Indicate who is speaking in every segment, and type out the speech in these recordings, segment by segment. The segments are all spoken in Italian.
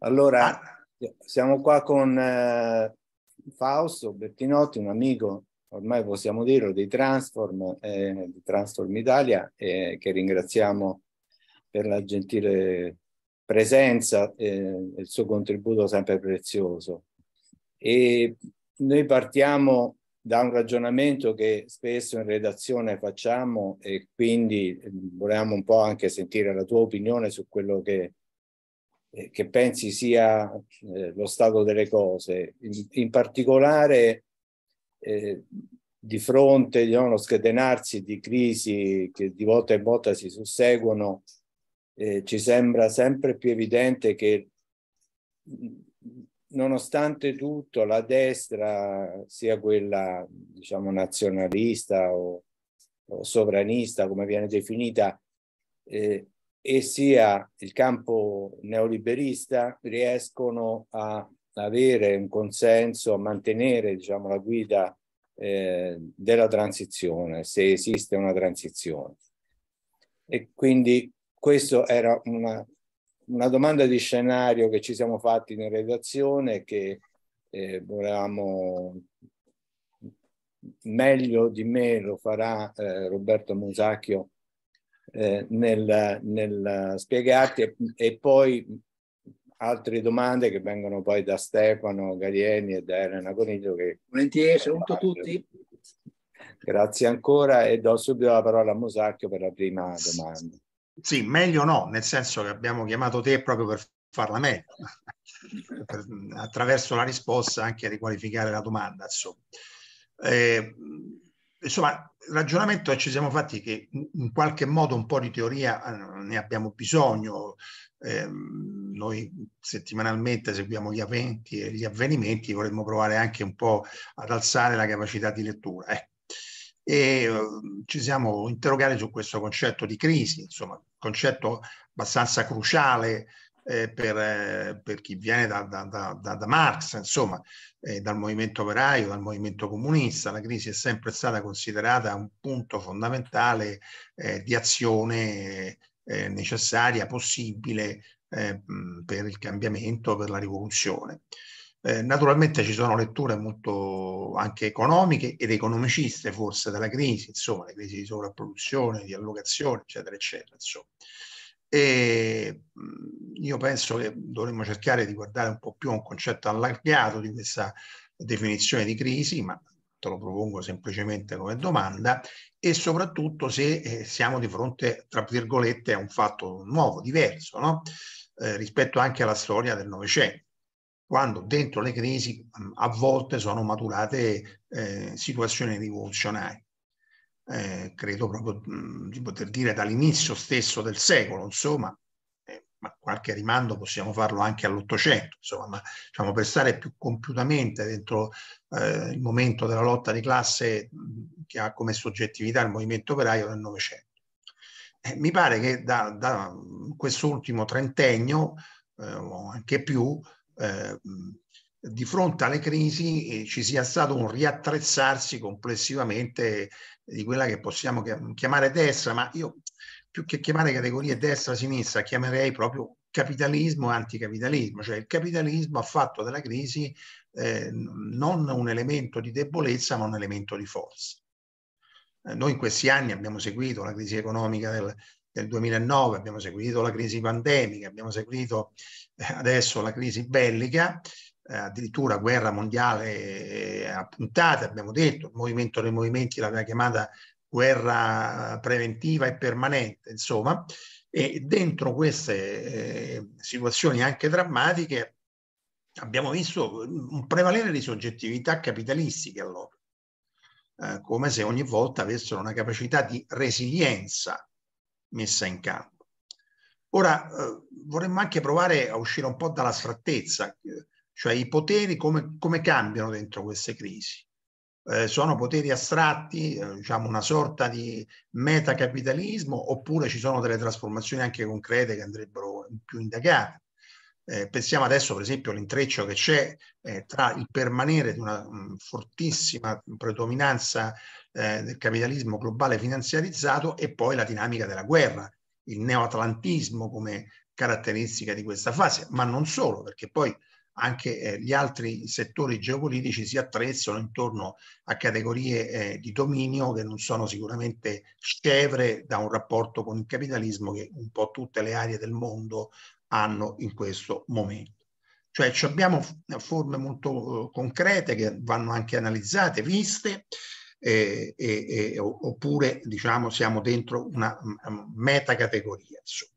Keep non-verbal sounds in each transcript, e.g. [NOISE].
Speaker 1: Allora, ah. siamo qua con eh, Fausto Bertinotti, un amico, ormai possiamo dirlo, di Transform, eh, di Transform Italia, eh, che ringraziamo per la gentile presenza e il suo contributo sempre prezioso. E noi partiamo da un ragionamento che spesso in redazione facciamo e quindi eh, volevamo un po' anche sentire la tua opinione su quello che, eh, che pensi sia eh, lo stato delle cose. In, in particolare eh, di fronte allo no, scatenarsi di crisi che di volta in volta si susseguono, eh, ci sembra sempre più evidente che nonostante tutto la destra, sia quella diciamo nazionalista o, o sovranista come viene definita, eh, e sia il campo neoliberista riescono a avere un consenso, a mantenere diciamo, la guida eh, della transizione, se esiste una transizione. E quindi questo era una, una domanda di scenario che ci siamo fatti in redazione che eh, volevamo meglio di me lo farà eh, Roberto Musacchio eh, nel, nel, spiegarti e, e, poi altre domande che vengono poi da Stefano Galieni e da Elena Coniglio che
Speaker 2: volentieri saluto tutti
Speaker 1: grazie ancora e do subito la parola a Musacchio per la prima domanda
Speaker 3: sì, meglio no, nel senso che abbiamo chiamato te proprio per farla meglio, [LAUGHS] per, attraverso la risposta anche riqualificare la domanda. Insomma. Eh, insomma, il ragionamento ci siamo fatti che in qualche modo un po' di teoria eh, ne abbiamo bisogno. Eh, noi settimanalmente seguiamo gli eventi e gli avvenimenti, vorremmo provare anche un po' ad alzare la capacità di lettura. Eh e uh, ci siamo interrogati su questo concetto di crisi, insomma, concetto abbastanza cruciale eh, per, eh, per, chi viene da, da, da, da Marx, insomma, eh, dal movimento operaio, dal movimento comunista. La crisi è sempre stata considerata un punto fondamentale eh, di azione eh, necessaria, possibile eh, per il cambiamento, per la rivoluzione. Naturalmente ci sono letture molto anche economiche ed economiciste forse della crisi, insomma, le crisi di sovrapproduzione, di allocazione, eccetera, eccetera. Insomma. E io penso che dovremmo cercare di guardare un po' più un concetto allargato di questa definizione di crisi, ma te lo propongo semplicemente come domanda, e soprattutto se eh, siamo di fronte, tra virgolette, a un fatto nuovo, diverso, no? eh, rispetto anche alla storia del Novecento quando dentro le crisi a volte sono maturate eh, situazioni rivoluzionarie. Eh, credo proprio mh, di poter dire dall'inizio stesso del secolo, insomma, eh, ma qualche rimando possiamo farlo anche all'Ottocento, insomma, ma diciamo, per stare più compiutamente dentro eh, il momento della lotta di classe mh, che ha come soggettività il movimento operaio del Novecento. Eh, mi pare che da, da quest'ultimo trentennio, eh, o anche più, eh, di fronte alle crisi ci sia stato un riattrezzarsi complessivamente di quella che possiamo chiamare destra, ma io più che chiamare categorie destra-sinistra chiamerei proprio capitalismo e anticapitalismo, cioè il capitalismo ha fatto della crisi eh, non un elemento di debolezza ma un elemento di forza. Eh, noi in questi anni abbiamo seguito la crisi economica del, del 2009, abbiamo seguito la crisi pandemica, abbiamo seguito eh, adesso la crisi bellica, eh, addirittura guerra mondiale eh, a puntate, abbiamo detto, il movimento dei movimenti l'aveva chiamata guerra preventiva e permanente, insomma, e dentro queste eh, situazioni anche drammatiche abbiamo visto un prevalere di soggettività capitalistiche allora, eh, come se ogni volta avessero una capacità di resilienza messa in campo. Ora eh, vorremmo anche provare a uscire un po' dalla strattezza, cioè i poteri come, come cambiano dentro queste crisi. Eh, sono poteri astratti, eh, diciamo una sorta di metacapitalismo, oppure ci sono delle trasformazioni anche concrete che andrebbero più indagate. Eh, pensiamo adesso per esempio all'intreccio che c'è eh, tra il permanere di una mh, fortissima predominanza eh, del capitalismo globale finanziarizzato e poi la dinamica della guerra, il neoatlantismo come caratteristica di questa fase, ma non solo, perché poi anche eh, gli altri settori geopolitici si attrezzano intorno a categorie eh, di dominio che non sono sicuramente scevre da un rapporto con il capitalismo che un po' tutte le aree del mondo hanno in questo momento. Cioè abbiamo forme molto eh, concrete che vanno anche analizzate, viste, eh, eh, oppure diciamo siamo dentro una metacategoria. Insomma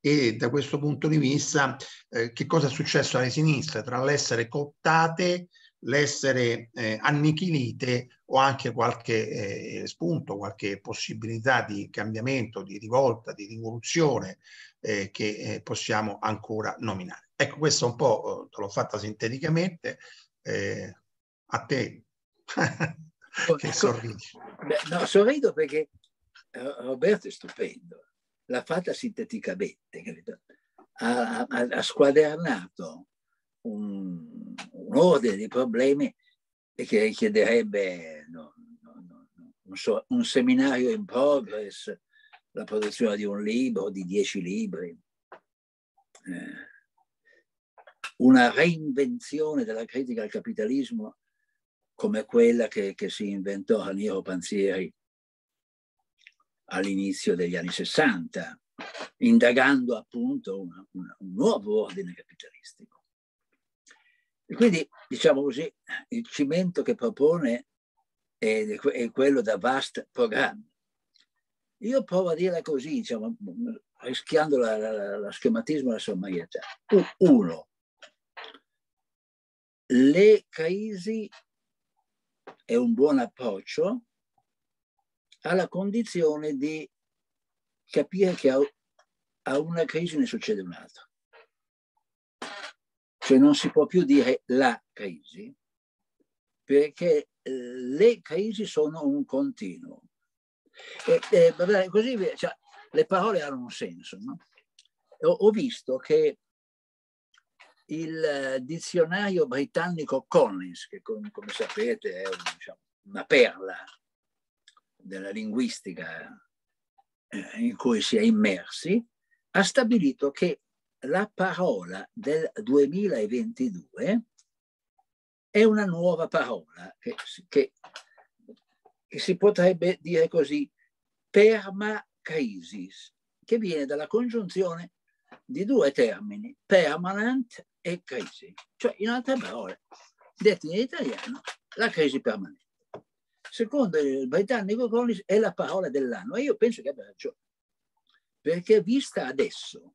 Speaker 3: e da questo punto di vista eh, che cosa è successo alle sinistre tra l'essere cooptate, l'essere eh, annichilite o anche qualche eh, spunto, qualche possibilità di cambiamento, di rivolta, di rivoluzione eh, che eh, possiamo ancora nominare. Ecco, questo un po' te l'ho fatta sinteticamente. Eh, a te. [LAUGHS] che sorridi.
Speaker 2: Beh, no, sorrido perché Roberto è stupendo l'ha fatta sinteticamente, capito? Ha, ha, ha squadernato un, un, ordine di problemi che richiederebbe no, no, no, un, so, un, seminario in progress, la produzione di un libro, di dieci libri, eh, una reinvenzione della critica al capitalismo come quella che, che si inventò Raniero Panzieri all'inizio degli anni 60, indagando appunto una, una, un nuovo ordine capitalistico. E quindi, diciamo così, il cimento che propone è, è quello da vast programma. Io provo a dire così, diciamo, rischiando la, la, la schematismo e la sommarietà. Uno, le crisi è un buon approccio alla condizione di capire che a, una crisi ne succede un'altra. Cioè non si può più dire la crisi, perché eh, le crisi sono un continuo. E, e così cioè, le parole hanno un senso. No? Ho, ho, visto che il dizionario britannico Collins, che come, come sapete è un, diciamo, una perla della linguistica eh, in cui si è immersi, ha stabilito che la parola del 2022 è una nuova parola che, che, che si potrebbe dire così, permacrisis, che viene dalla congiunzione di due termini, permanent e crisi. Cioè, in altre parole, detto in italiano, la crisi permanente secondo il britannico Collins è la parola dell'anno e io penso che abbia ragione perché vista adesso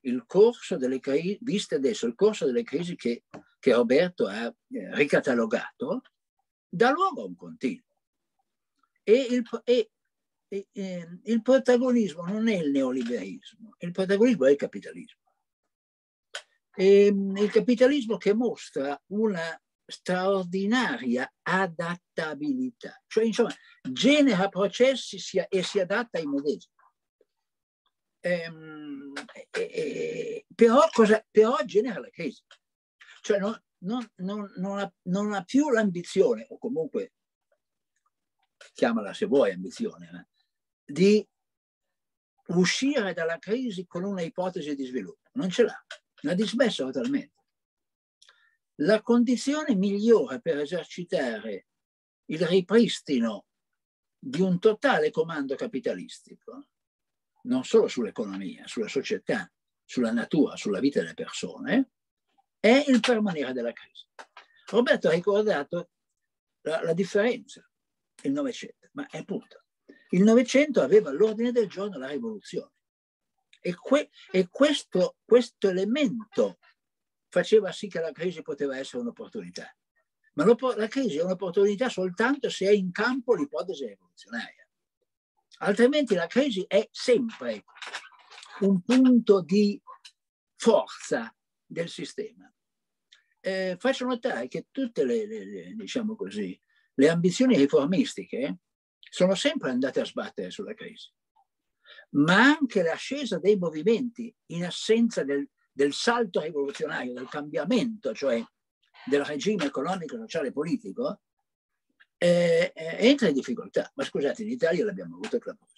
Speaker 2: il corso delle crisi, il corso delle crisi che, che Roberto ha eh, ricatalogato, dà luogo a un continuo. E il, e, e, eh, il protagonismo non è il neoliberismo, il protagonismo è il capitalismo. E, il capitalismo che mostra una straordinaria adattabilità, cioè insomma genera processi sia, e si adatta ai medesimi. Ehm, eh, però, cosa, però genera la crisi, cioè non, non, non, non ha, ha più l'ambizione, o comunque chiamala se vuoi ambizione, eh, di uscire dalla crisi con una ipotesi di sviluppo. Non ce l'ha, l'ha dismessa totalmente la condizione migliore per esercitare il ripristino di un totale comando capitalistico, non solo sull'economia, sulla società, sulla natura, sulla vita delle persone, è il permanere della crisi. Roberto ha ricordato la, la differenza, il Novecento, ma è appunto, il Novecento aveva all'ordine del giorno la rivoluzione e, que, e questo, questo elemento faceva sì che la crisi poteva essere un'opportunità. Ma la crisi è un'opportunità soltanto se è in campo l'ipotesi rivoluzionaria. Altrimenti la crisi è sempre un punto di forza del sistema. Eh, faccio notare che tutte le, le, le, diciamo così, le ambizioni riformistiche sono sempre andate a sbattere sulla crisi, ma anche l'ascesa dei movimenti in assenza del, del salto rivoluzionario, del cambiamento, cioè del regime economico, sociale e politico, eh, eh, entra in difficoltà. Ma scusate, in Italia l'abbiamo avuto clamorosa.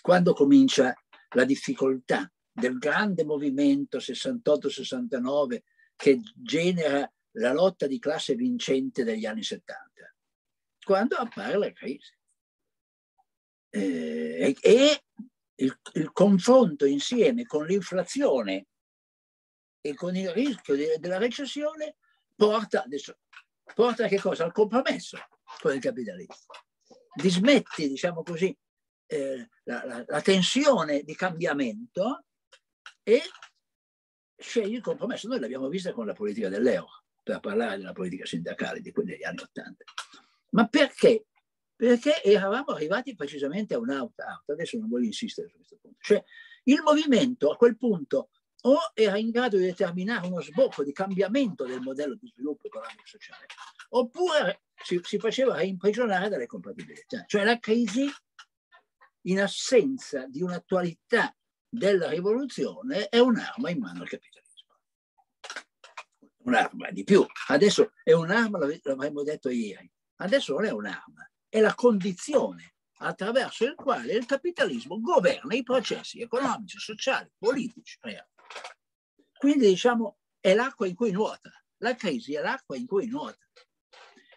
Speaker 2: Quando comincia la difficoltà del grande movimento 68-69 che genera la lotta di classe vincente degli anni 70, quando appare la crisi. Eh, e il, il, confronto insieme con l'inflazione e con il rischio de, della recessione porta, adesso, porta che cosa? Al compromesso con il capitalismo. Dismetti, diciamo così, eh, la, la, la tensione di cambiamento e scegli il compromesso. Noi l'abbiamo vista con la politica dell'euro, per parlare della politica sindacale di quelli degli anni Ottanta. Ma perché? Perché eravamo arrivati precisamente a un out-out. Adesso non voglio insistere su questo punto. Cioè, il movimento a quel punto o era in grado di determinare uno sbocco di cambiamento del modello di sviluppo economico e sociale, oppure si, si faceva reimprigionare dalle compatibilità. Cioè la crisi, in assenza di un'attualità della rivoluzione, è un'arma in mano al capitalismo. Un'arma di più. Adesso è un'arma, l'avremmo detto ieri. Adesso non è un'arma, è la condizione attraverso il quale il capitalismo governa i processi economici, sociali, politici. Quindi diciamo è l'acqua in cui nuota, la crisi è l'acqua in cui nuota.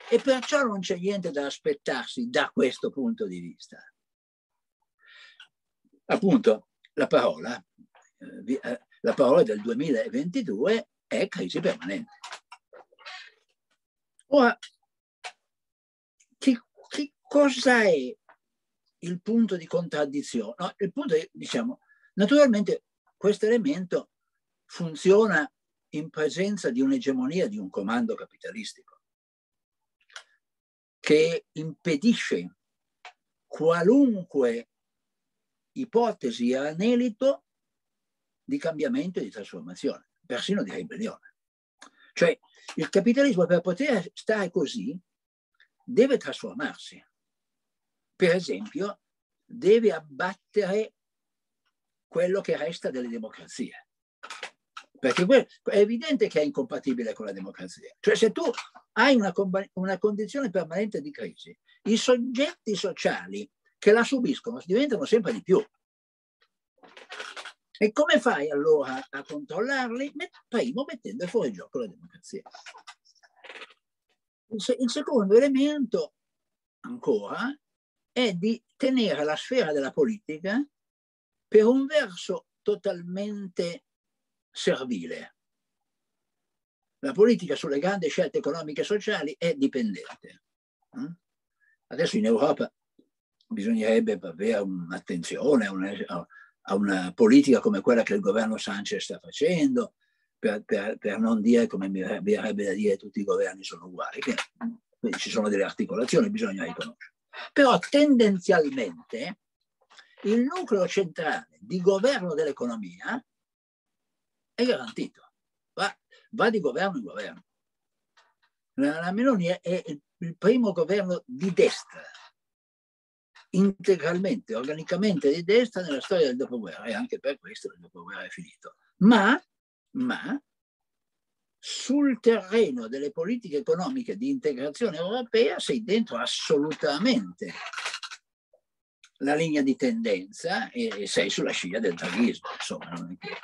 Speaker 2: E perciò non c'è niente da aspettarsi da questo punto di vista. Appunto, la parola, eh, eh la parola del 2022 è crisi permanente. Ora, cosa è il punto di contraddizione? No, il punto è, diciamo, naturalmente questo elemento funziona in presenza di un'egemonia di un comando capitalistico che impedisce qualunque ipotesi e anelito di cambiamento e di trasformazione, persino di ribellione. Cioè il capitalismo per poter stare così deve trasformarsi. Per esempio, deve abbattere quello che resta delle democrazie. Perché è evidente che è incompatibile con la democrazia. Cioè se tu hai una, una condizione permanente di crisi, i soggetti sociali che la subiscono diventano sempre di più. E come fai allora a controllarli? Primo mettendo fuori gioco la democrazia. Il secondo elemento, ancora, è di tenere la sfera della politica per un verso totalmente servile. La politica sulle grandi scelte economiche e sociali è dipendente. Mm? Adesso in Europa bisognerebbe avere un'attenzione a una, politica come quella che il governo Sanchez sta facendo, per, per, per non dire come mi verrebbe da dire tutti i governi sono uguali, che, ci sono delle articolazioni, bisogna riconoscere. Però tendenzialmente il nucleo centrale di governo dell'economia è garantito, va, va di governo in governo. La, Meloni è il primo governo di destra, integralmente, organicamente di destra nella storia del dopoguerra e anche per questo il dopoguerra è finito. Ma, ma sul terreno delle politiche economiche di integrazione europea sei dentro assolutamente la linea di tendenza e, sei sulla scia del draghismo, insomma, non è che,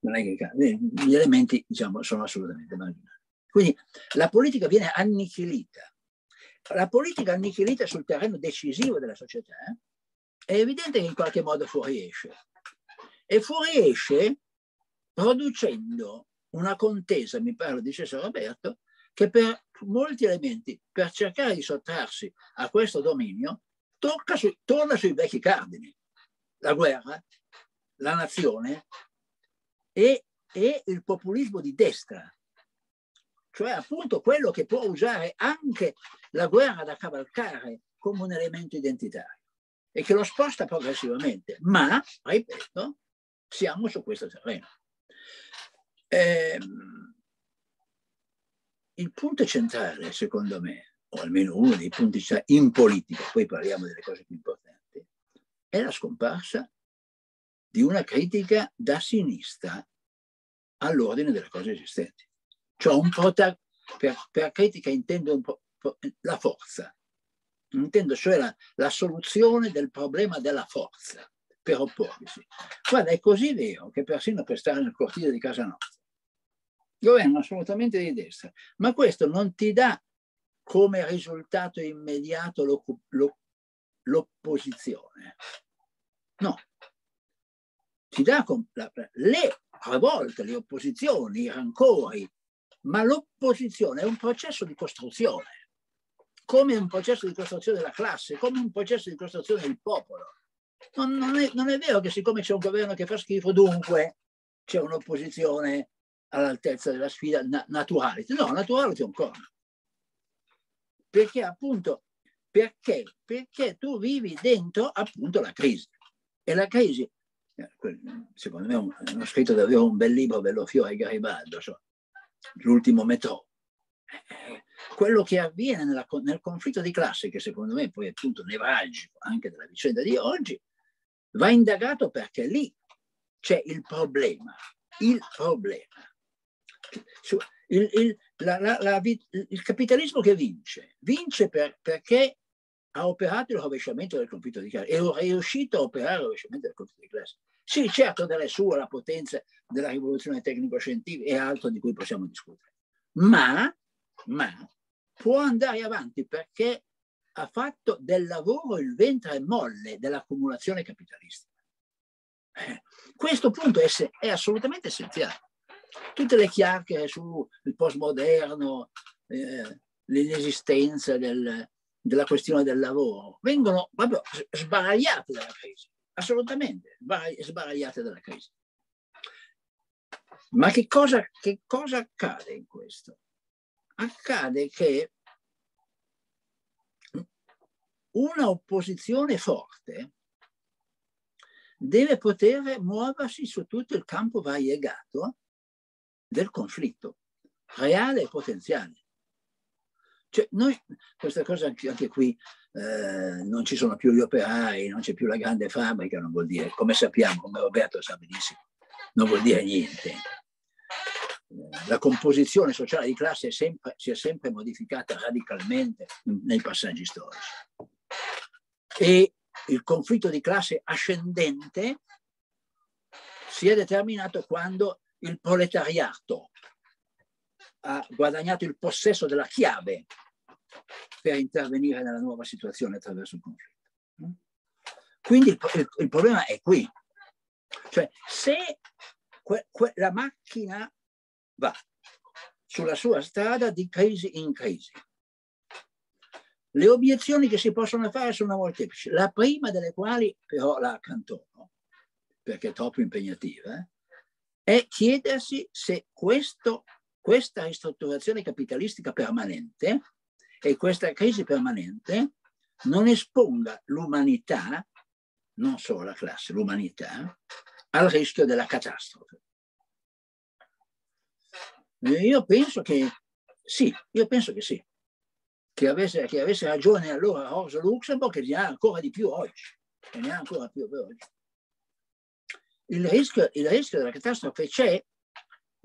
Speaker 2: non è che gli elementi diciamo, sono assolutamente marginali. Quindi la politica viene annichilita. La politica annichilita sul terreno decisivo della società è evidente che in qualche modo fuoriesce. E fuoriesce producendo una contesa, mi pare dicesse Roberto, che per molti elementi, per cercare di sottrarsi a questo dominio, su, torna sui vecchi cardini. La guerra, la nazione e, e il populismo di destra, cioè appunto quello che può usare anche la guerra da cavalcare come un elemento identitario e che lo sposta progressivamente. Ma, ripeto, siamo su questo terreno. Eh, il punto centrale, secondo me, o almeno uno dei punti in politica, poi parliamo delle cose più importanti, è la scomparsa di una critica da sinistra all'ordine delle cose esistenti. Cioè un prota- per, per critica intendo un po', la forza, intendo cioè la, la, soluzione del problema della forza, per opporsi. Guarda, è così vero che persino per stare nel cortile di casa nostra, governo assolutamente di destra, ma questo non ti dà come risultato immediato l'opposizione. No, ti dà le rivolte, le opposizioni, i rancori, ma l'opposizione è un processo di costruzione, come un processo di costruzione della classe, come un processo di costruzione del popolo. Non, non, è, non è, vero che siccome c'è un governo che fa schifo, dunque c'è un'opposizione all'altezza della sfida na- naturale. No, naturale c'è ancora. Perché appunto, perché? Perché tu vivi dentro appunto la crisi. E la crisi, eh, secondo me, hanno scritto davvero un bel libro, Bello Fiore Garibaldo, so, l'ultimo metro. Eh, quello che avviene nella, nel conflitto di classe, che secondo me poi è appunto nevralgico anche della vicenda di oggi, va indagato perché lì c'è il problema. Il problema. Il, il, la, la, la, il capitalismo che vince, vince per, perché ha operato il rovesciamento del conflitto di classe, è riuscito a operare il rovesciamento del conflitto di classe. Sì, certo, delle sue la potenza della rivoluzione tecnico-scientifica e altro di cui possiamo discutere, ma, ma può andare avanti perché ha fatto del lavoro il ventre molle dell'accumulazione capitalistica. Eh, questo punto è, è, assolutamente essenziale. Tutte le chiacchiere sul postmoderno, eh, l'inesistenza del, della questione del lavoro, vengono proprio sbaragliate dalla crisi, assolutamente sbaragliate dalla crisi. Ma che cosa, che cosa accade in questo? Accade che una opposizione forte deve poter muoversi su tutto il campo variegato del conflitto, reale e potenziale. Cioè, noi, questa cosa anche, anche qui, eh, non ci sono più gli operai, non c'è più la grande fabbrica, non vuol dire, come sappiamo, come Roberto sa benissimo, non vuol dire niente. La composizione sociale di classe è sempre, si è sempre modificata radicalmente nei passaggi storici. E il conflitto di classe ascendente si è determinato quando il proletariato ha guadagnato il possesso della chiave per intervenire nella nuova situazione attraverso il conflitto. Quindi il, il, il problema è qui. Cioè, se que, que, la macchina va sulla sua strada di crisi in crisi, le obiezioni che si possono fare sono molteplici. La prima delle quali però la accantono, perché è troppo impegnativa, è chiedersi se questo, questa ristrutturazione capitalistica permanente e questa crisi permanente non esponga l'umanità, non solo la classe, l'umanità, al rischio della catastrofe. Io penso che sì, io penso che sì che avesse, che avesse ragione allora Rosa Luxemburg, che ne ha ancora di più oggi. Che ne ha ancora più oggi. Il rischio, il rischio della catastrofe c'è,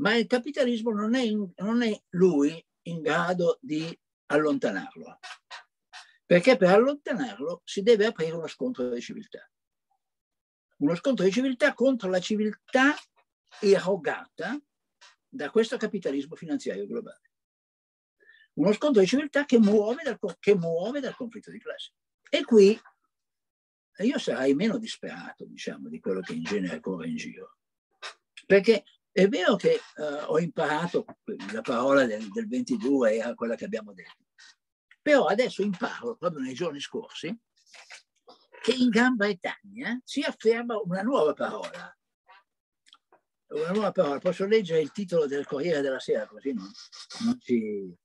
Speaker 2: ma il capitalismo non è, in, non è lui in grado di allontanarlo. Perché per allontanarlo si deve aprire uno scontro di civiltà. Uno scontro di civiltà contro la civiltà erogata da questo capitalismo finanziario globale uno scontro di civiltà che muove dal, che muove dal conflitto di classe. E qui io sarei meno disperato, diciamo, di quello che in genere corre in giro. Perché è vero che uh, ho imparato, la parola del, del 22 era quella che abbiamo detto, però adesso imparo, proprio nei giorni scorsi, che in Gran Bretagna si afferma una nuova parola. Una nuova parola. Posso leggere il titolo del Corriere della Sera, così non, non ci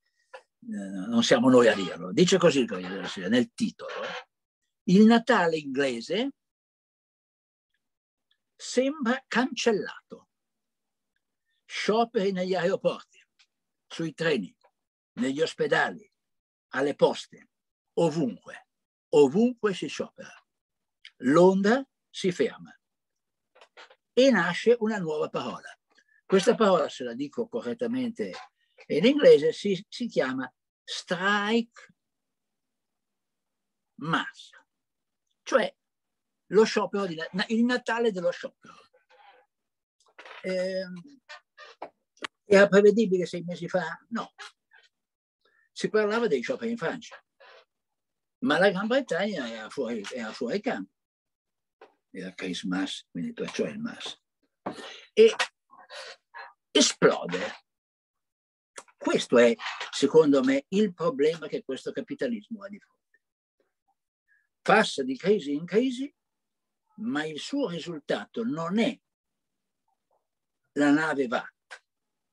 Speaker 2: eh, non siamo noi a dirlo, dice così il Corriere della Sera nel titolo, il Natale inglese sembra cancellato. Scioperi negli aeroporti, sui treni, negli ospedali, alle poste, ovunque, ovunque si sciopera. L'onda si ferma e nasce una nuova parola. Questa parola, se la dico correttamente in inglese si, si chiama strike mass, cioè lo sciopero, di, il Natale dello sciopero. Eh, era prevedibile sei mesi fa? No. Si parlava dei scioperi in Francia, ma la Gran Bretagna era fuori, era fuori campo. Era Christmas, quindi perciò il MAS. E esplode. Questo è, secondo me, il problema che questo capitalismo ha di fronte. Passa di crisi in crisi, ma il suo risultato non è la nave va,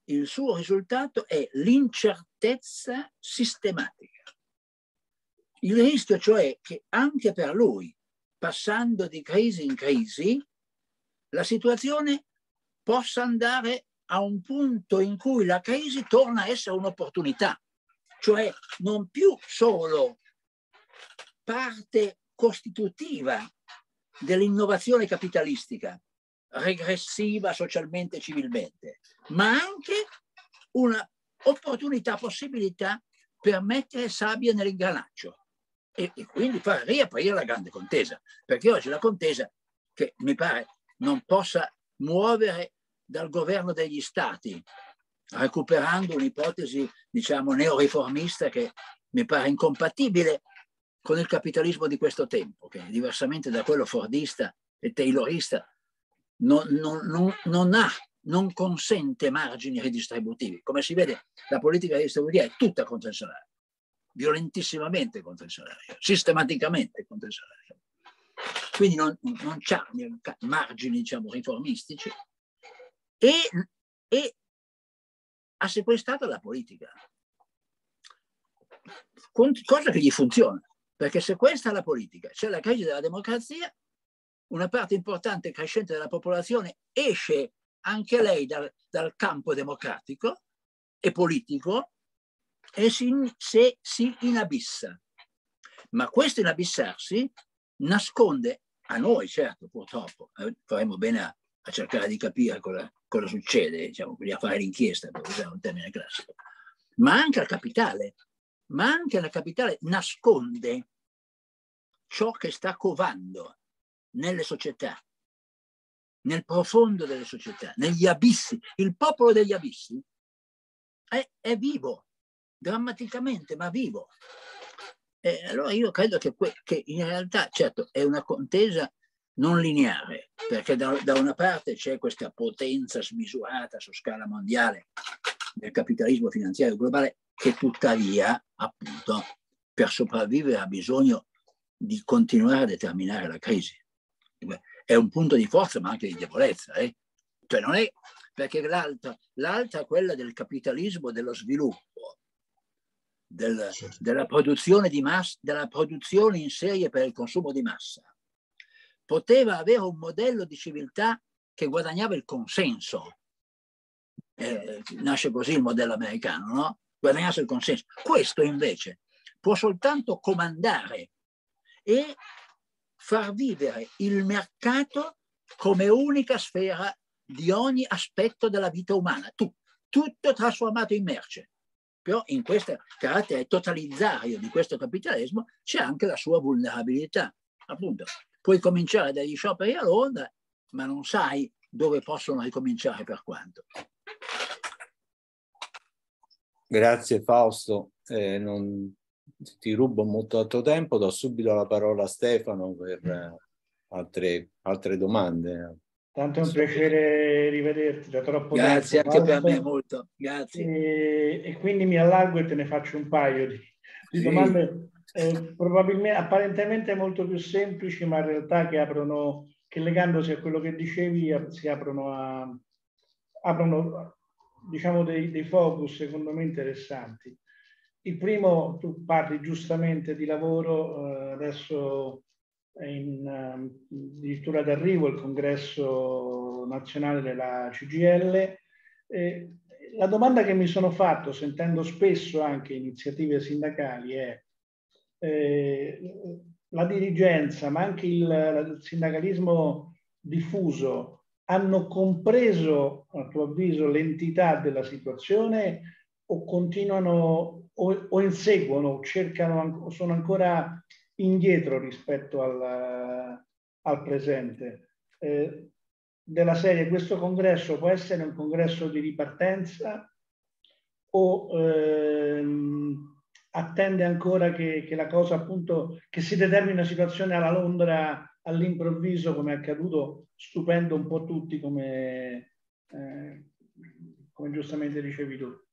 Speaker 2: il suo risultato è l'incertezza sistematica. Il rischio cioè che anche per lui, passando di crisi in crisi, la situazione possa andare a un punto in cui la crisi torna a essere un'opportunità, cioè non più solo parte costitutiva dell'innovazione capitalistica, regressiva socialmente e civilmente, ma anche un'opportunità, possibilità per mettere sabbia nell'ingranaccio e, e quindi far riaprire la grande contesa, perché oggi la contesa, che mi pare non possa muovere dal governo degli stati, recuperando un'ipotesi, diciamo, neoriformista che mi pare incompatibile con il capitalismo di questo tempo, che diversamente da quello fordista e taylorista non, non, non, non ha non consente margini ridistributivi. Come si vede, la politica redistributiva è tutta salario, violentissimamente salario, sistematicamente salario. Quindi non, non c'ha margini, diciamo, riformistici e, e ha sequestrato la politica. Cosa che gli funziona, perché se questa è la politica, c'è la crisi della democrazia, una parte importante e crescente della popolazione esce anche lei dal, dal campo democratico e politico e si, se, si inabissa. Ma questo inabissarsi nasconde a noi, certo, purtroppo, eh, faremo bene a, a, cercare di capire cosa, cosa succede, diciamo, a fare l'inchiesta, per usare un termine classico, ma anche al capitale, ma anche al capitale nasconde ciò che sta covando nelle società nel profondo delle società, negli abissi. Il popolo degli abissi è, è vivo, drammaticamente, ma vivo. E allora io credo che, che, in realtà, certo, è una contesa non lineare, perché da, da, una parte c'è questa potenza smisurata su scala mondiale del capitalismo finanziario globale, che tuttavia, appunto, per sopravvivere ha bisogno di continuare a determinare la crisi è un punto di forza ma anche di debolezza. Eh? Cioè non è perché l'altra, l'altra è quella del capitalismo dello sviluppo, del, certo. della, produzione di massa, della produzione in serie per il consumo di massa. Poteva avere un modello di civiltà che guadagnava il consenso. Eh, nasce così il modello americano, no? Guadagnasse il consenso. Questo invece può soltanto comandare e far vivere il mercato come unica sfera di ogni aspetto della vita umana, tu, tutto trasformato in merce. Però in questo carattere totalizzario di questo capitalismo c'è anche la sua vulnerabilità. Appunto, puoi cominciare dagli scioperi a Londra, ma non sai dove possono ricominciare per quanto.
Speaker 1: Grazie Fausto. Eh, non, ti rubo molto altro tempo, do subito la parola a Stefano per eh, altre, altre domande.
Speaker 4: Tanto è un piacere rivederti da troppo
Speaker 2: Grazie
Speaker 4: tempo.
Speaker 2: anche per me molto, grazie.
Speaker 4: E, e, quindi mi allargo e te ne faccio un paio di, di sì. domande eh, probabilmente apparentemente molto più semplici, ma in realtà che aprono, che legandosi a quello che dicevi, si aprono a aprono diciamo dei, dei focus secondo me interessanti. Il primo, tu parli giustamente di lavoro, eh, adesso è in, uh, addirittura d'arrivo il congresso nazionale della CGL. Eh, la domanda che mi sono fatto, sentendo spesso anche iniziative sindacali, è eh, la dirigenza, ma anche il, il sindacalismo diffuso, hanno compreso, a tuo avviso, l'entità della situazione o continuano o, o inseguono, cercano, sono ancora indietro rispetto al, al presente. Eh, della serie, questo congresso può essere un congresso di ripartenza o ehm, attende ancora che, che, la cosa appunto, che si determini una situazione alla Londra all'improvviso come è accaduto, stupendo un po' tutti come, eh, come giustamente dicevi tu.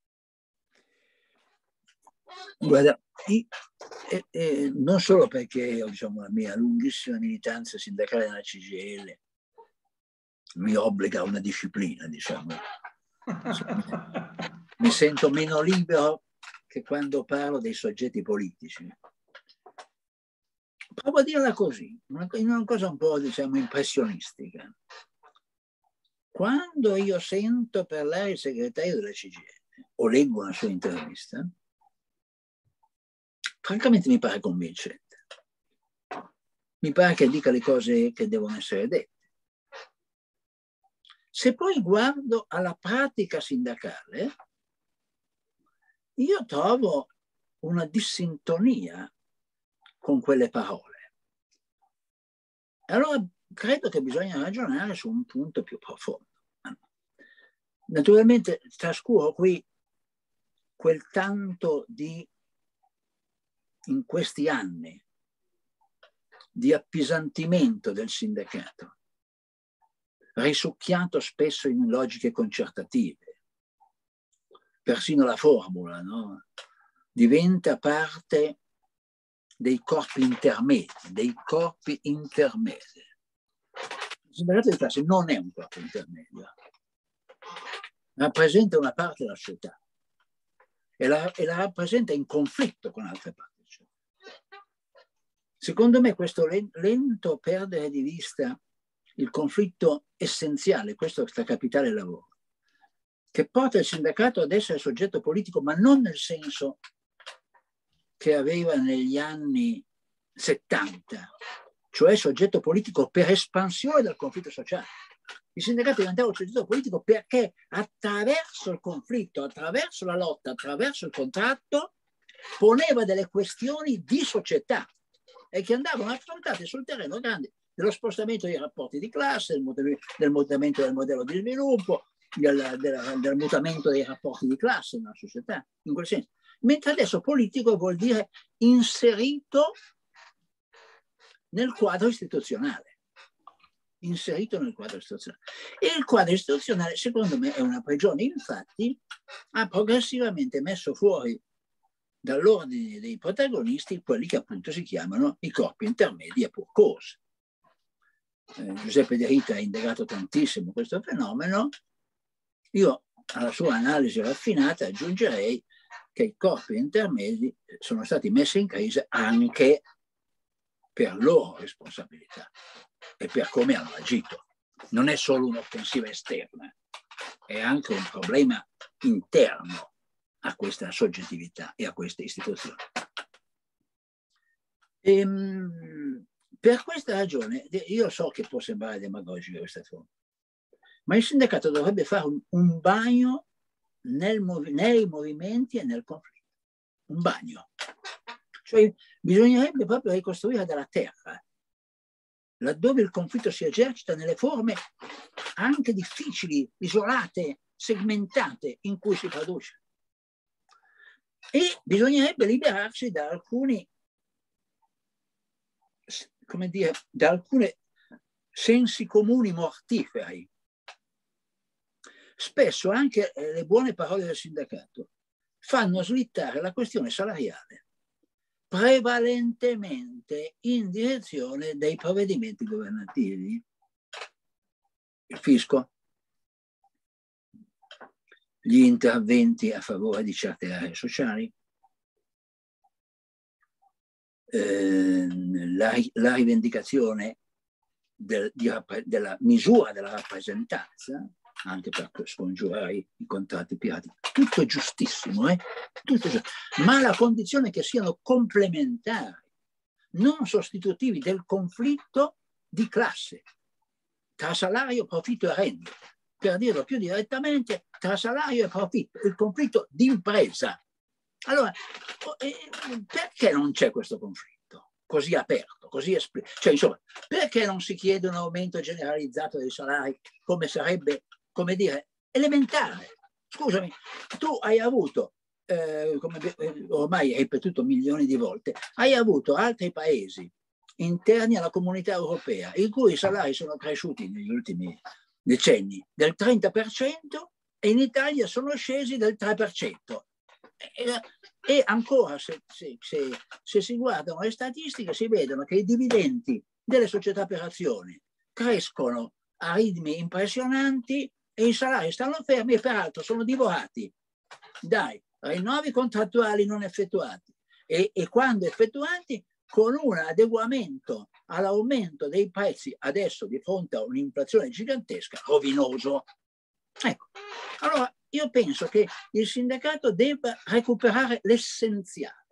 Speaker 2: Guarda, io, eh, eh, non solo perché ho diciamo, la mia lunghissima militanza sindacale nella CGL mi obbliga a una disciplina, diciamo. [LAUGHS] mi sento meno libero che quando parlo dei soggetti politici. Provo a dirla così, una, una cosa un po' diciamo impressionistica. Quando io sento parlare il segretario della CGL o leggo una sua intervista, francamente mi pare convincente. Mi pare che dica le cose che devono essere dette. Se poi guardo alla pratica sindacale, io trovo una dissintonia con quelle parole. Allora credo che bisogna ragionare su un punto più profondo. Naturalmente trascuro qui quel tanto di, in questi anni, di appesantimento del sindacato, risucchiato spesso in logiche concertative. Persino la formula no? diventa parte dei corpi intermedi, dei corpi intermedi. Il sindacato di classe non è un corpo intermedio, rappresenta una parte della società e la, e la rappresenta in conflitto con altre parti. Secondo me questo lento perdere di vista il conflitto essenziale, questo è capitale lavoro, che porta il sindacato ad essere soggetto politico, ma non nel senso che aveva negli anni 70, cioè soggetto politico per espansione del conflitto sociale. Il sindacato diventava un soggetto politico perché attraverso il conflitto, attraverso la lotta, attraverso il contratto, poneva delle questioni di società e che andavano affrontate sul terreno grande dello spostamento dei rapporti di classe, del, mutamento del modello di sviluppo, del, del, del mutamento dei rapporti di classe nella società, in quel senso mentre adesso politico vuol dire inserito nel quadro istituzionale. Inserito nel quadro istituzionale. E il quadro istituzionale, secondo me, è una prigione. Infatti, ha progressivamente messo fuori dall'ordine dei protagonisti quelli che appunto si chiamano i corpi intermedi a pur cause. Eh, Giuseppe De Rita ha indagato tantissimo questo fenomeno. Io alla sua analisi raffinata aggiungerei che i corpi intermedi sono stati messi in crisi anche per loro responsabilità e per come hanno agito. Non è solo un'offensiva esterna, è anche un problema interno a questa soggettività e a queste istituzioni. Ehm, per questa ragione, io so che può sembrare demagogica questa forma, ma il sindacato dovrebbe fare un, un bagno nel nei movimenti e nel conflitto. Un bagno. Cioè bisognerebbe proprio ricostruire dalla terra, laddove il conflitto si esercita nelle forme anche difficili, isolate, segmentate in cui si produce. E bisognerebbe liberarsi da alcuni, come dire, da alcuni sensi comuni mortiferi Spesso anche eh, le buone parole del sindacato fanno slittare la questione salariale prevalentemente in direzione dei provvedimenti governativi. Il fisco, gli interventi a favore di certe aree sociali, eh, la, la, rivendicazione del, di, della misura della rappresentanza, anche per scongiurare i, contratti pirati. Tutto giustissimo, eh? Tutto giusto. ma la condizione che siano complementari, non sostitutivi del conflitto di classe tra salario, profitto e rendita. Per dirlo più direttamente, tra salario e profitto, il conflitto di impresa. Allora, perché non c'è questo conflitto? così aperto, così esplicito. Cioè, insomma, perché non si chiede un aumento generalizzato dei salari come sarebbe, come dire, elementare? Scusami, tu hai avuto, eh, come eh, ormai hai ripetuto milioni di volte, hai avuto altri paesi interni alla comunità europea in cui i salari sono cresciuti negli ultimi decenni del 30% e in Italia sono scesi del 3%. E, e ancora, se, se, se, se, si guardano le statistiche, si vedono che i dividendi delle società per azioni crescono a ritmi impressionanti e i salari stanno fermi e peraltro sono divorati dai rinnovi contrattuali non effettuati e, e quando effettuati con un adeguamento all'aumento dei prezzi adesso di fronte a un'inflazione gigantesca rovinoso. Ecco, allora io penso che il sindacato debba recuperare l'essenziale.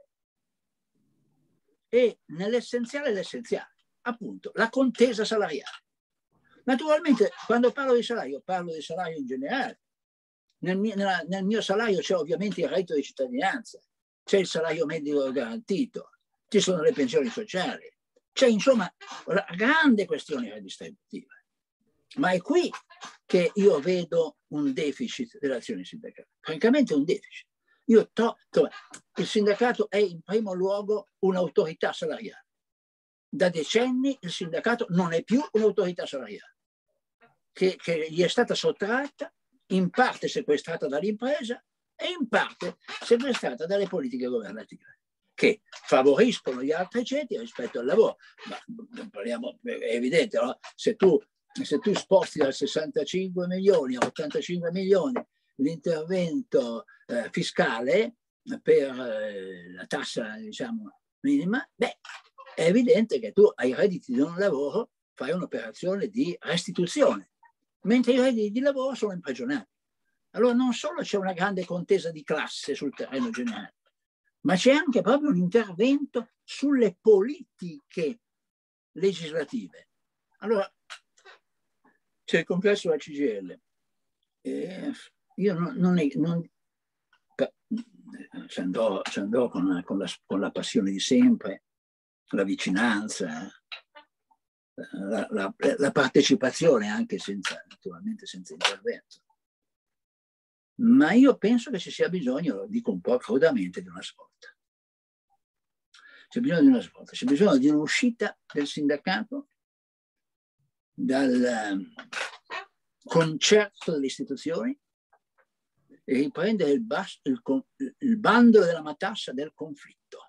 Speaker 2: E nell'essenziale l'essenziale, appunto, la contesa salariale. Naturalmente, quando parlo di salario, parlo di salario in generale. Nel mio, nella, nel mio salario c'è ovviamente il reddito di cittadinanza, c'è il salario medico garantito, ci sono le pensioni sociali, c'è insomma una grande questione redistributiva. Ma è qui che io vedo un deficit dell'azione sindacale, francamente un deficit. Io to, to, il sindacato è in primo luogo un'autorità salariale. Da decenni il sindacato non è più un'autorità salariale, che, che gli è stata sottratta, in parte sequestrata dall'impresa e in parte sequestrata dalle politiche governative che favoriscono gli altri ceti rispetto al lavoro. Ma parliamo, è evidente, no? se, tu, se tu sposti da 65 milioni a 85 milioni l'intervento eh, fiscale per eh, la tassa diciamo, minima, beh, è evidente che tu ai redditi di un lavoro fai un'operazione di restituzione, mentre i redditi di lavoro sono imprigionati. Allora non solo c'è una grande contesa di classe sul terreno generale, ma c'è anche proprio un intervento sulle politiche legislative. Allora, c'è il complesso della CGL. Eh, io non, non, non ci andrò con, con, con, la, passione di sempre, la vicinanza, la, la, la partecipazione anche senza, naturalmente senza intervento ma io penso che ci sia bisogno, lo dico un po' crudamente, di una svolta. C'è bisogno di una svolta, c'è bisogno di un'uscita del sindacato dal ehm, concerto delle istituzioni e riprendere il, bas- il, il bandolo della matassa del conflitto,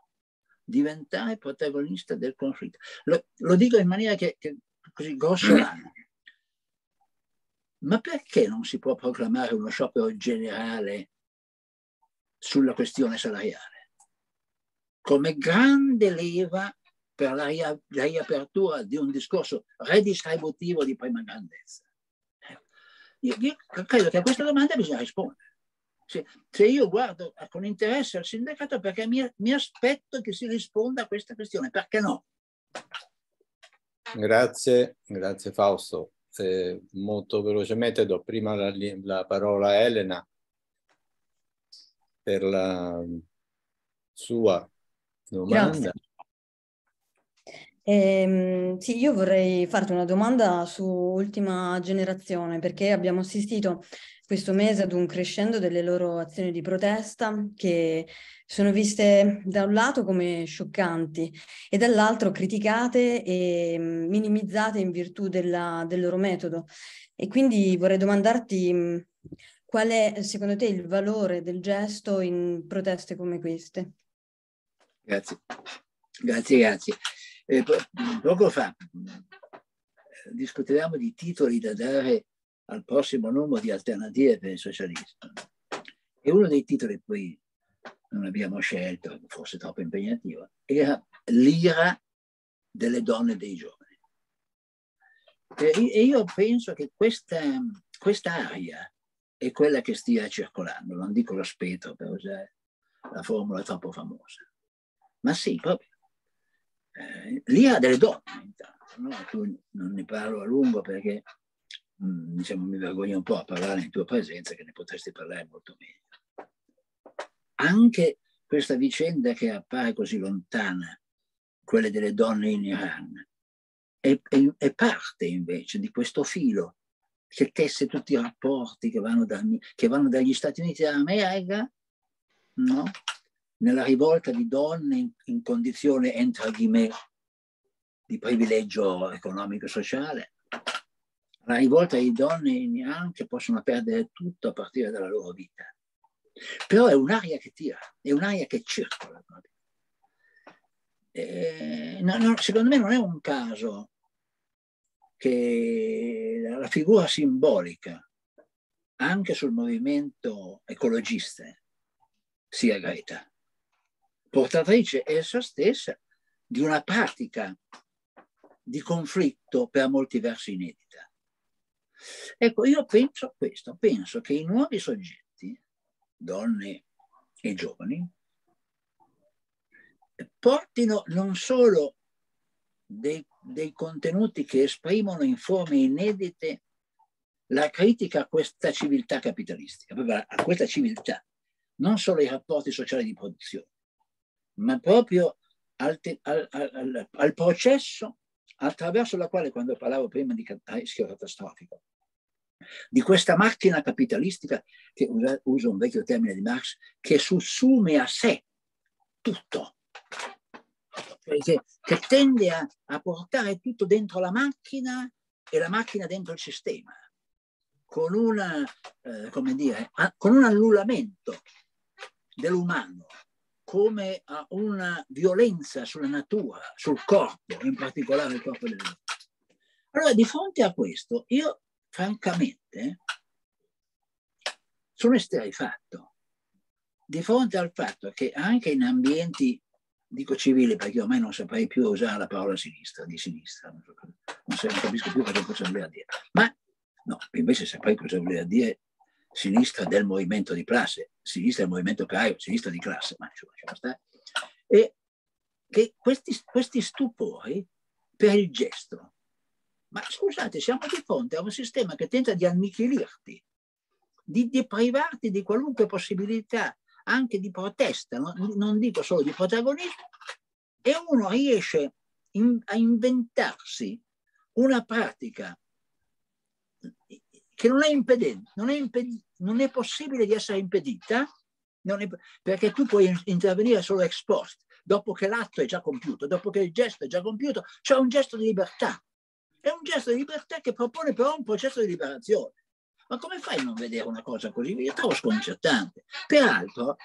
Speaker 2: diventare protagonista del conflitto. Lo, lo dico in maniera che, che così grossolana ma perché non si può proclamare uno sciopero generale sulla questione salariale? Come grande leva per la, ria, la riapertura di un discorso redistributivo di prima grandezza. Io, io credo che a questa domanda bisogna rispondere. Se, se, io guardo con interesse al sindacato perché mi, mi, aspetto che si risponda a questa questione, perché no?
Speaker 1: Grazie, grazie Fausto eh, molto velocemente do prima la, la, parola a Elena per la sua domanda.
Speaker 5: Eh, sì, io vorrei farti una domanda su ultima generazione, perché abbiamo assistito questo mese ad un crescendo delle loro azioni di protesta che sono viste da un lato come scioccanti e dall'altro criticate e mm, minimizzate in virtù della, del loro metodo. E quindi vorrei domandarti mm, qual è secondo te il valore del gesto in proteste come queste?
Speaker 2: Grazie, grazie, grazie. Eh, poco fa eh, discutevamo di titoli da dare al prossimo numero di alternative per il socialismo. E uno dei titoli poi non abbiamo scelto, forse troppo impegnativo, era l'ira delle donne e dei giovani. E io penso che questa, questa aria è quella che stia circolando, non dico lo spettro per usare la formula troppo famosa, ma sì, proprio eh, l'ira delle donne. Intanto, no? Non ne parlo a lungo perché Mm, diciamo, mi vergogno un po' a parlare in tua presenza che ne potresti parlare molto meglio. Anche questa vicenda che appare così lontana quelle delle donne in Iran, è, è, è parte invece di questo filo che tesse tutti i rapporti che vanno, da, che vanno dagli Stati Uniti d'America, no? nella rivolta di donne in, in condizione, entra me, di privilegio economico e sociale, la rivolta di donne in Iran che possono perdere tutto a partire dalla loro vita. Però è un'aria che tira, è un'aria che circola. Eh, no, no, secondo me non è un caso che la figura simbolica anche sul movimento ecologista sia Greta, portatrice essa stessa di una pratica di conflitto per molti versi inedita. Ecco, io penso questo, penso che i nuovi soggetti, donne e giovani, portino non solo dei, dei contenuti che esprimono in forme inedite la critica a questa civiltà capitalistica, a questa civiltà, non solo ai rapporti sociali di produzione, ma proprio al, al, al, al processo attraverso la quale, quando parlavo prima di rischio catastrofico, di questa macchina capitalistica, che uso un vecchio termine di Marx, che sussume a sé tutto, che, che tende a, a, portare tutto dentro la macchina e la macchina dentro il sistema, con, una, eh, come dire, a, con un annullamento dell'umano come a una violenza sulla natura, sul corpo, in particolare il corpo dell'uomo. Allora, di fronte a questo, io francamente sono esterrifatto di fronte al fatto che anche in ambienti dico civili perché ormai non saprei più usare la parola sinistra, di sinistra, non, so, non capisco più cosa, cosa voleva dire. Ma no, invece saprei cosa voleva dire sinistra del movimento di classe, sinistra del movimento operaio, sinistra di classe, ma insomma, lasciamo stare. E che questi, questi stupori per il gesto. Ma scusate, siamo di fronte a un sistema che tenta di annichilirti, di deprivarti di qualunque possibilità anche di protesta, no? non dico solo di protagonismo, e uno riesce in, a inventarsi una pratica che non è, impedente, non, è imped- non è possibile di essere impedita, è, perché tu puoi intervenire solo ex post, dopo che l'atto è già compiuto, dopo che il gesto è già compiuto, c'è un gesto di libertà. È un gesto di libertà che propone però un processo di liberazione. Ma come fai a non vedere una cosa così? Io trovo sconcertante. Peraltro,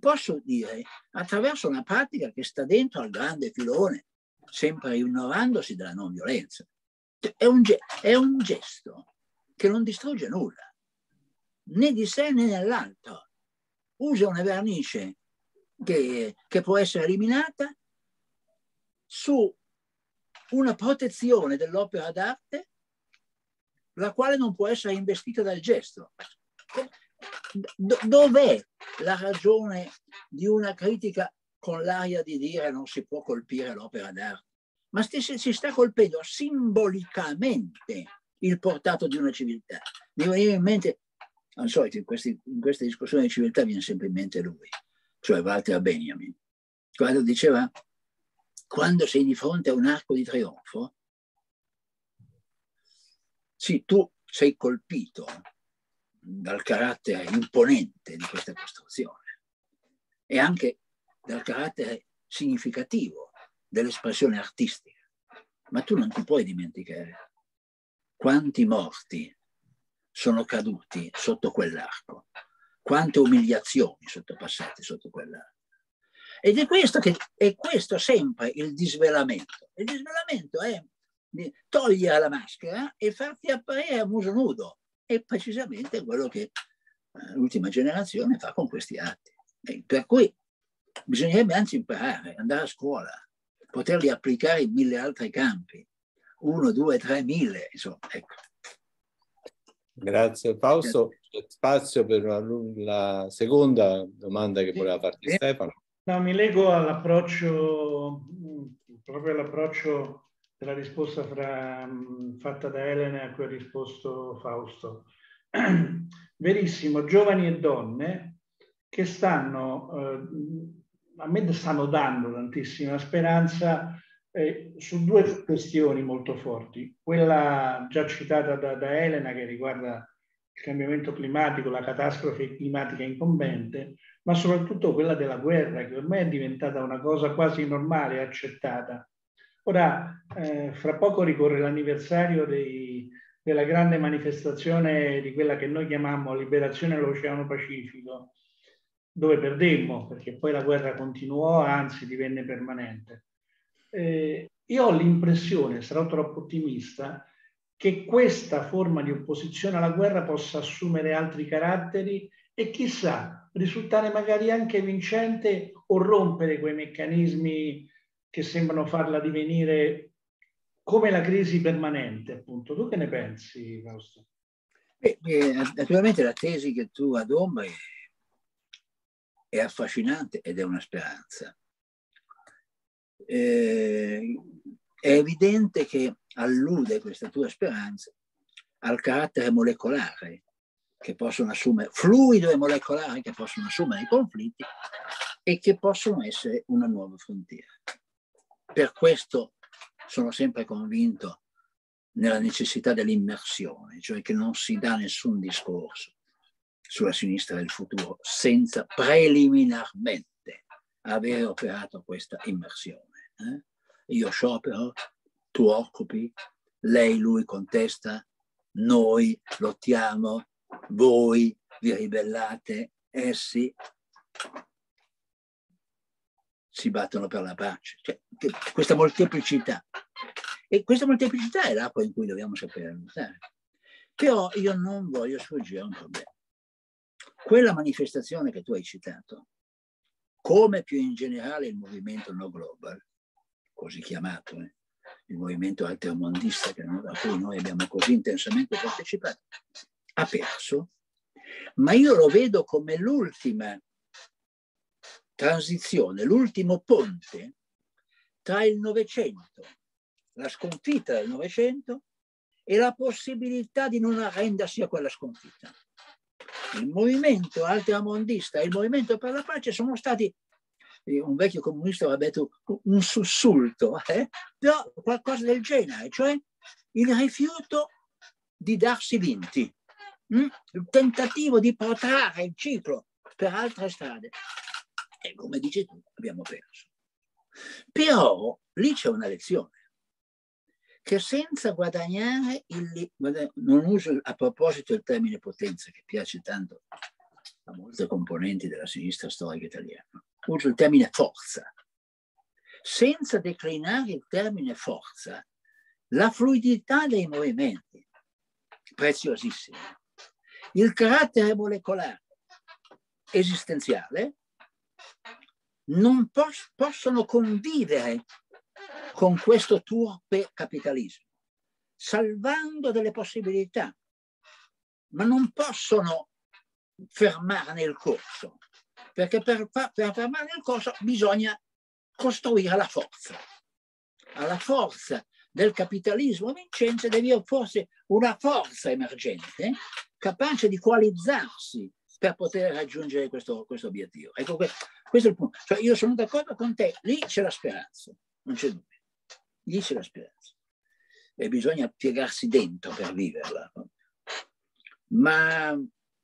Speaker 2: posso dire, attraverso una pratica che sta dentro al grande filone, sempre innovandosi della non violenza. È un, è un gesto che non distrugge nulla, né di sé né nell'altro. Usa una vernice che, che può essere eliminata su una protezione dell'opera d'arte la quale non può essere investita dal gesto. Dov'è la ragione di una critica con l'aria di dire non si può colpire l'opera d'arte? Ma si sta colpendo simbolicamente il portato di una civiltà. Mi veniva in mente, al solito in, questi, in queste discussioni di civiltà viene sempre in mente lui, cioè Walter Benjamin, quando diceva quando sei di fronte a un arco di trionfo, sì, tu sei colpito dal carattere imponente di questa costruzione e anche dal carattere significativo dell'espressione artistica, ma tu non ti puoi dimenticare quanti morti sono caduti sotto quell'arco, quante umiliazioni sottopassate sotto quell'arco. Ed è questo, che, è questo sempre il disvelamento. Il disvelamento è togliere la maschera e farti apparire a muso nudo. È precisamente quello che eh, l'ultima generazione fa con questi atti. E per cui bisognerebbe anzi imparare, andare a scuola, poterli applicare in mille altri campi. Uno, due, tre, mille, insomma, ecco.
Speaker 1: Grazie Fausto. C'è spazio per la, la, seconda domanda che voleva farti Stefano.
Speaker 4: No, mi lego all'approccio, proprio all'approccio la risposta fra, mm, fatta da Elena a cui ha risposto Fausto. [CLEARS THROAT] Verissimo, giovani e donne che stanno eh, a me stanno dando tantissima speranza eh, su due questioni molto forti. Quella già citata da, da Elena che riguarda il cambiamento climatico, la catastrofe climatica incombente, ma soprattutto quella della guerra, che ormai è diventata una cosa quasi normale, accettata. Ora, eh, fra poco ricorre l'anniversario dei, della grande manifestazione di quella che noi chiamiamo liberazione dell'Oceano Pacifico, dove perdemmo, perché poi la guerra continuò, anzi divenne permanente. Eh, io ho l'impressione, sarò troppo ottimista, che questa forma di opposizione alla guerra possa assumere altri caratteri e chissà, risultare magari anche vincente o rompere quei meccanismi che sembrano farla divenire come la crisi permanente, appunto. Tu che ne pensi, Fausto?
Speaker 2: Beh, naturalmente la tesi che tu adombri è affascinante ed è una speranza. Eh, è evidente che allude questa tua speranza al carattere molecolare che possono assumere, fluido e molecolare che possono assumere i conflitti e che possono essere una nuova frontiera. Per questo sono sempre convinto nella necessità dell'immersione, cioè che non si dà nessun discorso sulla sinistra del futuro senza preliminarmente aver operato questa immersione. Eh? Io sciopero, tu occupi, lei, lui contesta, noi lottiamo, voi vi ribellate, essi si battono per la pace. Cioè, questa molteplicità. E questa molteplicità è l'acqua in cui dobbiamo sapere nuotare. Però io non voglio sfuggire a un problema quella manifestazione che tu hai citato, come più in generale il movimento no global, così chiamato, eh, il movimento altermondista a cui noi abbiamo così intensamente partecipato, ha perso, ma io lo vedo come l'ultima transizione, l'ultimo ponte tra il Novecento, la sconfitta del Novecento e la possibilità di non arrendersi a quella sconfitta il movimento altramondista e il movimento per la pace sono stati, eh, un vecchio comunista aveva detto un sussulto, eh? però qualcosa del genere, cioè il rifiuto di darsi vinti, hm? il tentativo di protrarre il ciclo per altre strade. E come dici tu, abbiamo perso. Però lì c'è una lezione che senza guadagnare il... Non uso a proposito il termine potenza, che piace tanto a molte componenti della sinistra storica italiana. Uso il termine forza. Senza declinare il termine forza, la fluidità dei movimenti, preziosissima, il carattere molecolare, esistenziale, non pos- possono convivere con questo turpe capitalismo, salvando delle possibilità, ma non possono fermarne il corso, perché per, per fermarne il corso bisogna costruire la forza. Alla forza del capitalismo vincente devi forse una forza emergente capace di coalizzarsi per poter raggiungere questo, questo obiettivo. Ecco, questo è il punto. Cioè, io sono d'accordo con te, lì c'è la speranza, non c'è dubbio. Lì c'è la speranza. E bisogna piegarsi dentro per viverla. Ma,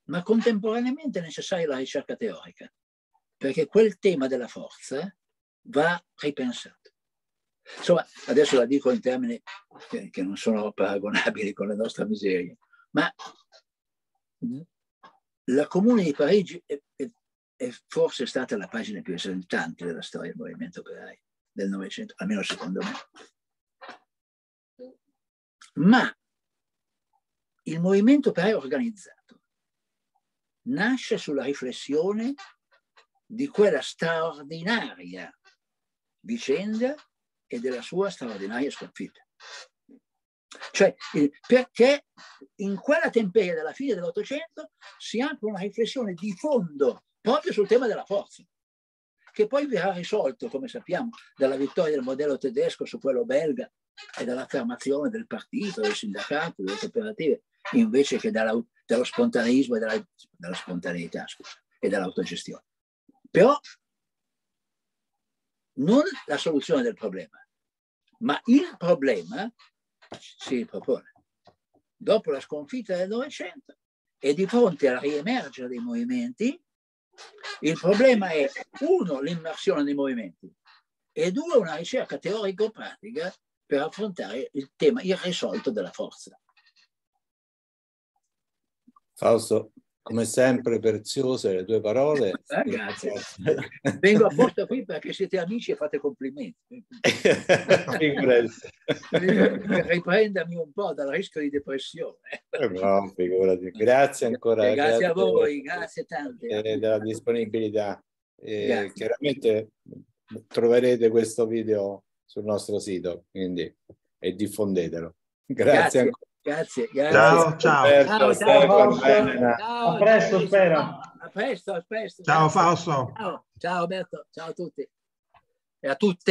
Speaker 2: ma contemporaneamente è necessaria la ricerca teorica, perché quel tema della forza va ripensato. Insomma, adesso la dico in termini che, non sono paragonabili con la nostra miseria, ma la Comune di Parigi è, è, è forse stata la pagina più esaltante della storia del movimento operaio del Novecento, almeno secondo me. Ma il movimento operaio organizzato nasce sulla riflessione di quella straordinaria vicenda e della sua straordinaria sconfitta. Cioè, perché in quella temperia della fine dell'Ottocento si apre una riflessione di fondo proprio sul tema della forza che poi verrà risolto, come sappiamo, dalla vittoria del modello tedesco su quello belga e dall'affermazione del partito, del sindacato, delle cooperative, invece che dalla, dallo spontaneismo e dalla, dalla spontaneità scusa, e dall'autogestione. Però non la soluzione del problema, ma il problema si ripropone. Dopo la sconfitta del Novecento e di fronte al riemergere dei movimenti, il problema è uno, l'immersione nei movimenti e due, una ricerca teorico-pratica per affrontare il tema irrisolto della forza.
Speaker 1: Fausto, come sempre preziose le tue parole.
Speaker 2: Eh, grazie. Vengo apposta qui perché siete amici e fate complimenti. [LAUGHS] Riprendermi un po' dal rischio di depressione.
Speaker 1: No, figurati. Grazie ancora.
Speaker 2: Eh, grazie, grazie, a voi, grazie tante.
Speaker 1: Eh, della disponibilità. Eh, chiaramente troverete questo video sul nostro sito, quindi e diffondetelo. Grazie,
Speaker 2: grazie.
Speaker 1: ancora.
Speaker 2: Grazie, grazie.
Speaker 3: Ciao, ciao.
Speaker 2: Ciao, ciao,
Speaker 4: ciao. A presto, spero.
Speaker 2: A presto, a presto.
Speaker 3: Ciao Fausto.
Speaker 2: Ciao, ciao Alberto, ciao a tutti e a tutte.